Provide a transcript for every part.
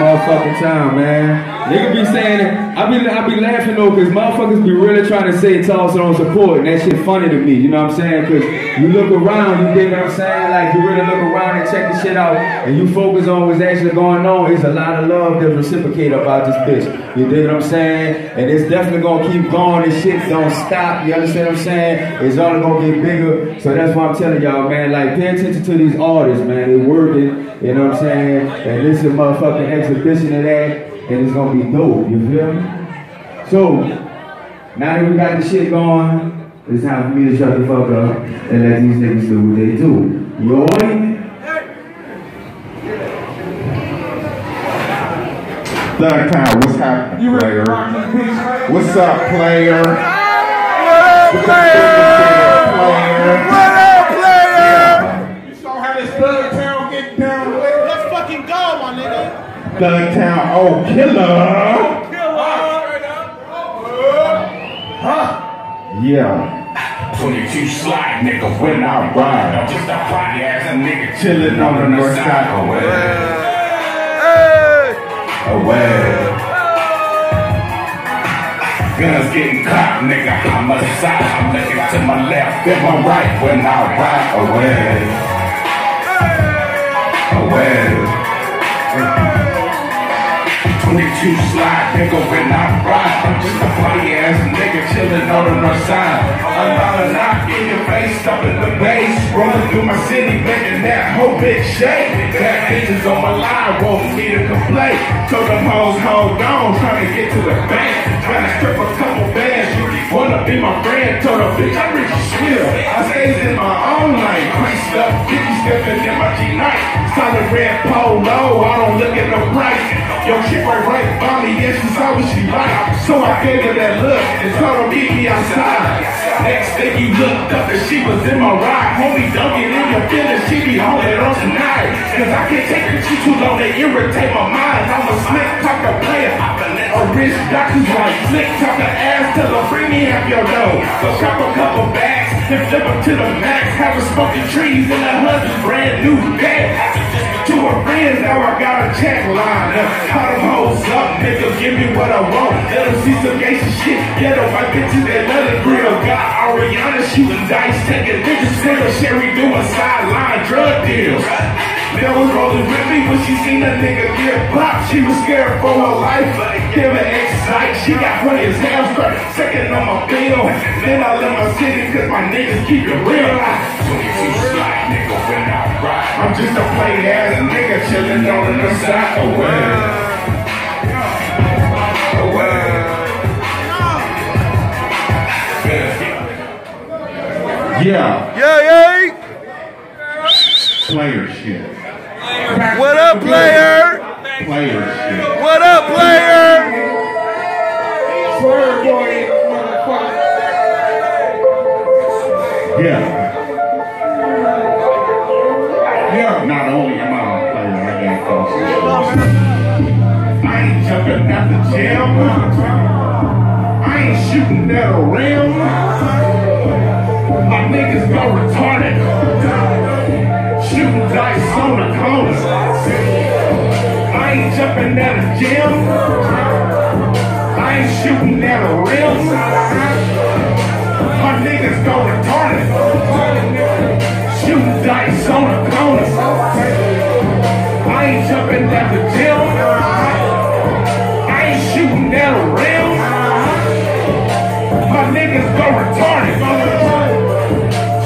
motherfucking time, man. Nigga be saying it. I be I be laughing though, cause motherfuckers be really trying to say toss on support, and that shit funny to me. You know what I'm saying? Cause you look around, you dig what I'm saying? Like you really look around and check the shit out, and you focus on what's actually going on. It's a lot of love that's reciprocated about this bitch. You dig what I'm saying? And it's definitely gonna keep going. This shit don't stop. You understand what I'm saying? It's only gonna get bigger. So that's why I'm telling y'all, man. Like pay attention to these artists, man. They're working. You know what I'm saying? And this is motherfucking exhibition of that and it's gonna be dope, you feel me? So, now that we got the shit going, it's time for me to shut the fuck up and let these niggas do what they do. You alright? Thug Town, what's happening, player? What's up, player? What up, player? Player? Nigga. Thug Town, oh killer. Yeah. 22 slide, nigga, When I ride, I'm just a fly ass nigga chillin' on the north side. away. Hey! Away. Guns getting cocked, nigga, I'm a side. I'm looking to my left, then my right when I ride away. Away. 22 slide, nigga, when I ride. I'm just a funny ass nigga chillin' on the north side. I'm about to knock in your face, in the base. Rolling through my city, making that whole bitch shake. Bad bitches on my line, won't need a complaint. Told them hoes, hold on, trying to get to the bank. Trying to strip a couple bands, you wanna be my friend. Told her, bitch, I'm rich as. I stays in my own lane, creased up, 50 stepping in my G9. Solid red polo, I don't look at no price. Yo, chick right right by me, she saw what she like. So I gave her that look and told her meet me outside. Next thing you looked up and she was in my ride. Homie, don't in your feelings, she be holding on tonight. Cause I can't take her, she too long to irritate my mind. I'm a slick talker player. A rich doctor's like slick talker ass till her bring me half your dough. So cop a couple bags and flip them to the max. Have her smoking trees in her husband's brand new bag. To her friends, now I got a check line. How them hoes up, nigga, give me what I want. Let them see some gangsta shit. Get them my bitches that let it grill. Got Ariana shooting dice, taking bitches, Sarah Sherry doing sideline drug deals. That was rolling with me when she seen a nigga get popped. She was scared for her life. Give her excite. She got funny as. Start second on my bill. Then I left my city cause my niggas keep it real. 22 slide, nigga, when I. I'm just a play ass nigga chillin' on the side. Away. Away. Yeah, Yeah, yeah. player shit. What up, player? Player not only am I a player, I got thoughts. I ain't jumping out the gym. I ain't shooting at a rim. My niggas go retarded. Shooting dice on the corner. I ain't jumping at a gym. I ain't shooting at a rim. My niggas go retarded. Shooting dice on the corner. At the gym. I ain't shooting at a rim. My niggas go retarded.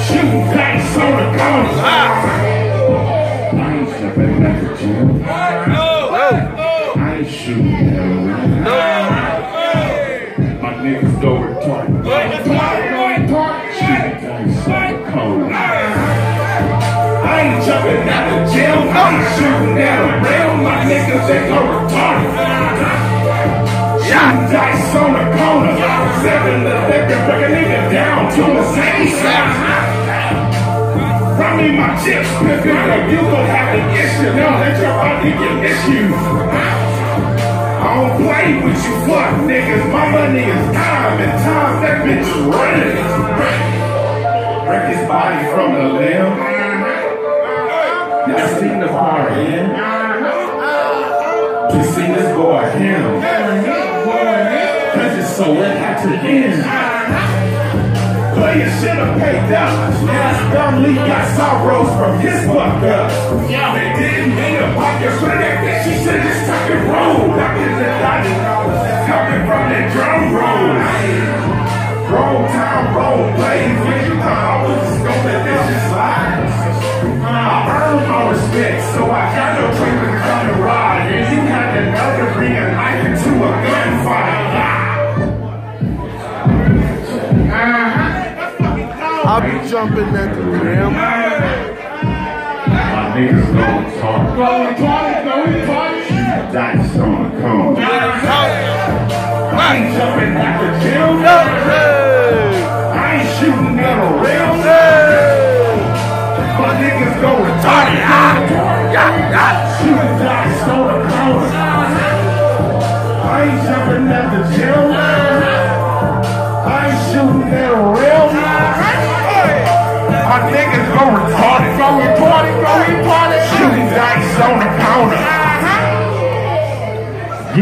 Shooting dice on the corner. I ain't jumping at the gym. I ain't shooting at a rim. My niggas go retarded. Shooting dice on the corner. I ain't jumping out the gym. I'm shooting at niggas they go retarded. Shooting dice on the corner. Seven to eleven, break a nigga down to same size. Run me my chips, pimpin', or you gon' have an issue. Now let your body get issues. I don't play with you fuck niggas. My money is time, and time that bitch running. Break his body from the limb. Y'all seen the far end? To see this boy him. Cause it's so wet hot to end. you should have paid dollars. Now dumbly got sorrows from his fuck up. Yeah, they didn't mean to pop your foot that bitch. She should just tuck and roll. Back in the dodgy coming from that drum roll. Roll town, roll play. When you thought I was jumping at the rim. My niggas gon' talk. Going party, going party. Dice on the cone. I ain't jumping at the gym. Hey! I ain't shooting at a rail. Hey! My niggas go retarded. Shooting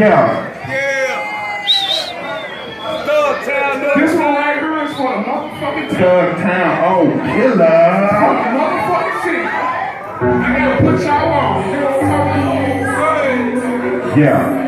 Yeah. Yeah. This one right here is for the motherfucking team. Thug Town, oh, For killer. the motherfucking team. I gotta put y'all on. Yeah.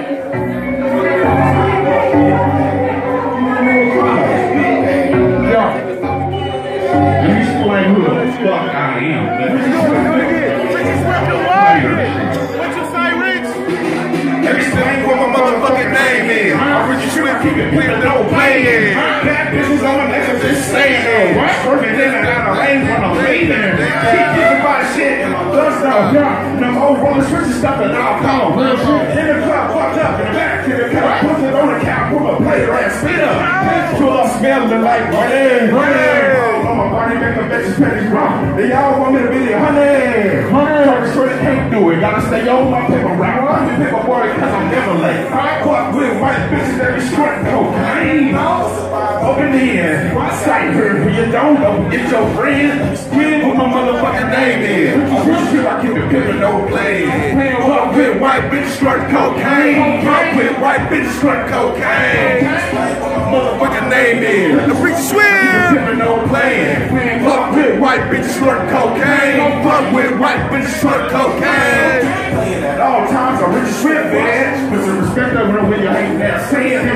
My guns down. Them old roller switches stuff and I'll call. In the club, fucked up in the back to the car. Put it on the cap, put a player and spit up. Pull up smelling like money. Money. I'm a party maker, bitches pennies wrong. They all want me to be the honey. Honey. Talking straight, can't do it. Gotta stay on my paper route. I'm the paper boy cause I'm never late. I fuck with white bitches that be squirting cocaine. Open the end. Sight her you don't know. Get your friend. Squid what my motherfucking name is. Rich shit, I keep it pimpin' no play. Fuck with white bitches squirting cocaine. Fuck with white bitches squirting cocaine. Motherfucking name is. The Rich Swim! Pimpin' no playing. Fuck with white bitches snorting cocaine. Fuck with white bitches snorting cocaine. Respect over when you ain't that saying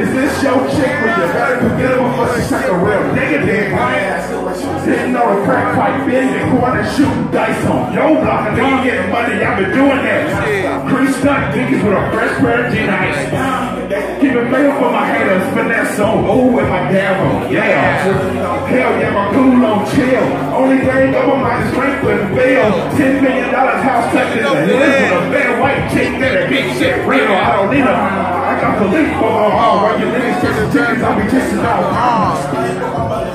Is this your chick when you better forget her before she suck a real nigga dick? Didn't know the crack pipe big and corner shooting dice on your block and then getting money. I've been doing that. Pretty stuck niggas with a fresh pair of jean ice. Keep it fair for my haters, finesse on, oh, with my gavel, yeah. Hell yeah, my cool on chill. Only thing on my strength and bill. Ten million dollars house in the hills with a bad white chick that a big shit real. I don't need a, I got police for my hall. While you niggas chasing chickens, I'll be chasing all arms.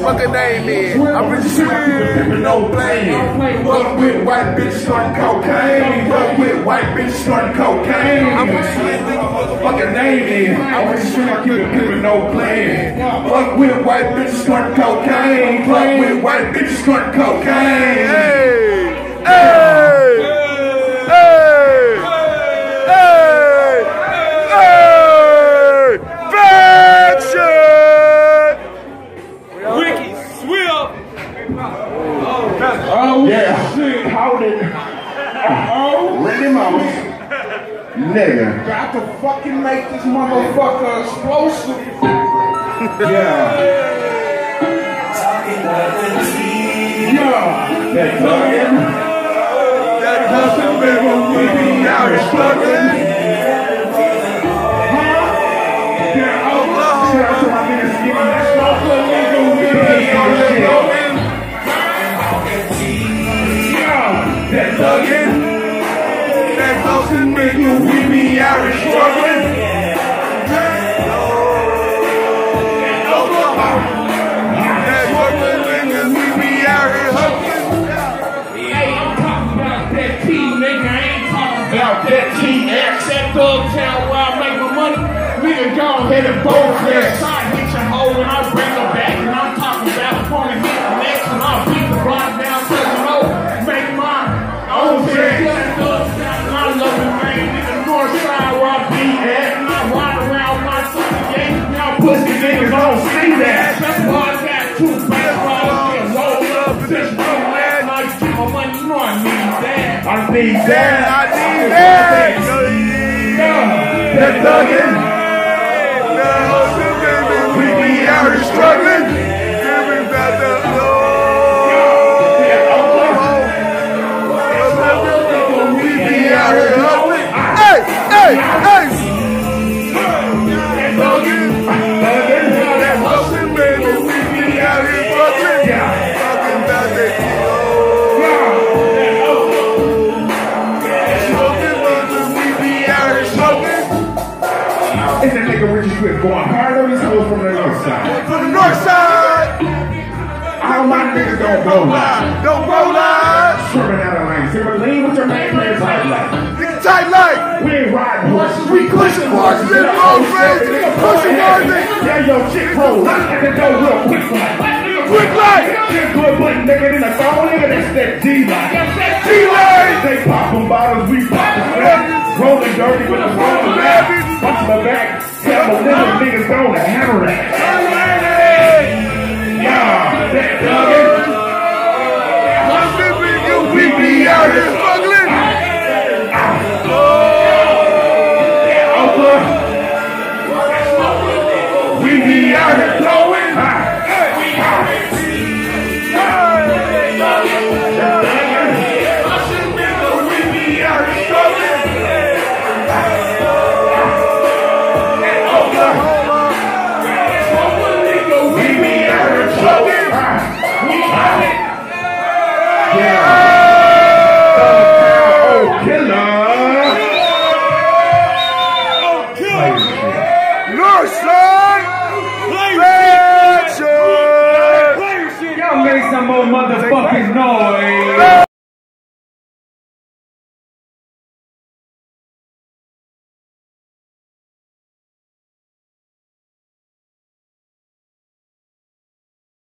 Fucking name is. I'm Rich! Pimpin' no blame. Fuck with white bitch snorting cocaine. Fuck with white bitch snorting cocaine. I'm Rich Swim. Fucking name is. I'm Rich Swim. I keep it pimpin' no blame. Fuck with white bitch snorting cocaine. Fuck with white bitch snorting cocaine. Hey! Hey! Faction! Richy Swift. Oh yeah. Shit, hold it. Oh, Randy Mouse. Nigga. Got to fucking make this motherfucker explosive. Yeah. Talking about the G. Yeah. That thuggin'. That hustle, baby, we be out here struggling. Hustle, nigga, we be out here struggling. That that thug town where I make my money. Nigga, go need that. I need that. That thuggin'. We be out here struggling. Giving back the north side. From the north side. All my niggas don't go live. Don't roll eyes. Swerving out of lane. But lean with your main players like like. Nigga tight like. We ain't riding horses. We pushing horses in the crazy. Nigga pushing horses. Yeah, yo, chick hold. At the door real quick like. Quick like. Shit good button, nigga, in the phone, nigga, that's that G-line. G-Line. They poppin' bottles, we poppin' snacks. Rolling dirty with a phone back. Watch my back. My little niggas don't hammer that. Yeah, that thuggin'. We be out